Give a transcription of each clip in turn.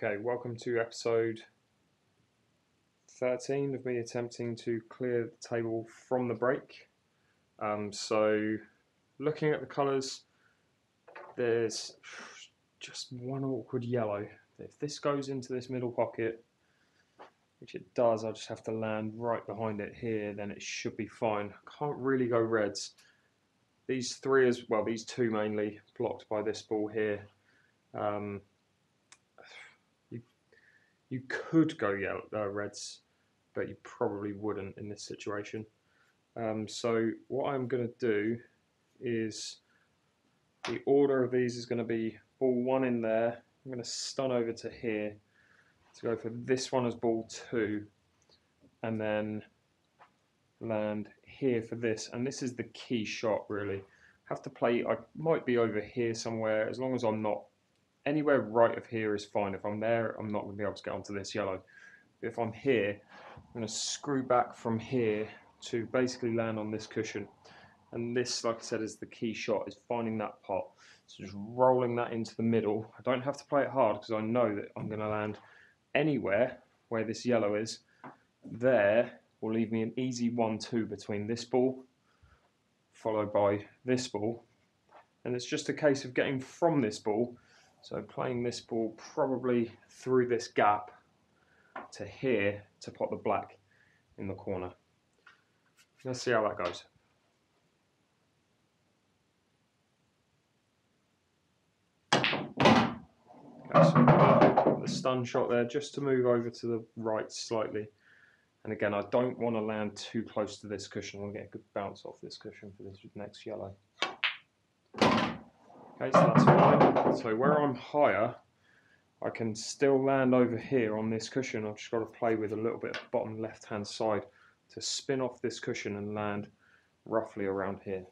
Okay, welcome to episode 13 of me attempting to clear the table from the break. Um, so, looking at the colours, there's just one awkward yellow. If this goes into this middle pocket, which it does, I just have to land right behind it here, then it should be fine. Can't really go reds. These three as well, these two mainly, blocked by this ball here. Um, you could go yellow, uh, reds, but you probably wouldn't in this situation. Um, so what I'm going to do is the order of these is going to be ball one in there. I'm going to stun over to here to go for this one as ball two, and then land here for this. And this is the key shot, really. Have to play, I might be over here somewhere, as long as I'm not anywhere right of here is fine. If I'm there, I'm not going to be able to get onto this yellow. If I'm here, I'm going to screw back from here to basically land on this cushion. And this, like I said, is the key shot, is finding that pot. So just rolling that into the middle. I don't have to play it hard because I know that I'm going to land anywhere where this yellow is. There will leave me an easy 1-2 between this ball, followed by this ball. And it's just a case of getting from this ball, so playing this ball probably through this gap to here to pot the black in the corner. Let's see how that goes. The stun shot there just to move over to the right slightly. And again, I don't want to land too close to this cushion. I want to get a good bounce off this cushion for this next yellow. Okay, so that's fine. So where I'm higher, I can still land over here on this cushion. I've just got to play with a little bit of bottom left hand side to spin off this cushion and land roughly around here.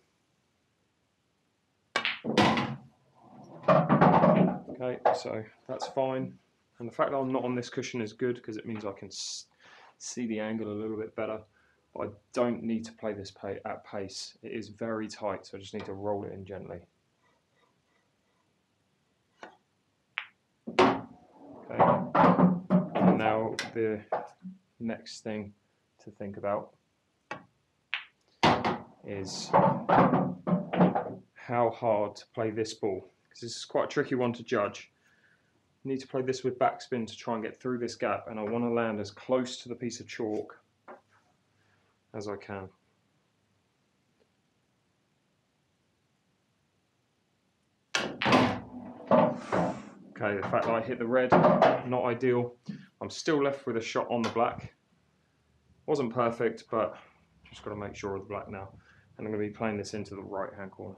Okay, so that's fine. And the fact that I'm not on this cushion is good because it means I can see the angle a little bit better. But I don't need to play this at pace. It is very tight, so I just need to roll it in gently. The next thing to think about is how hard to play this ball because this is quite a tricky one to judge. You need to play this with backspin to try and get through this gap and I want to land as close to the piece of chalk as I can. Okay, the fact that I hit the red, not ideal. I'm still left with a shot on the black. Wasn't perfect, but just got to make sure of the black now. And I'm going to be playing this into the right hand corner.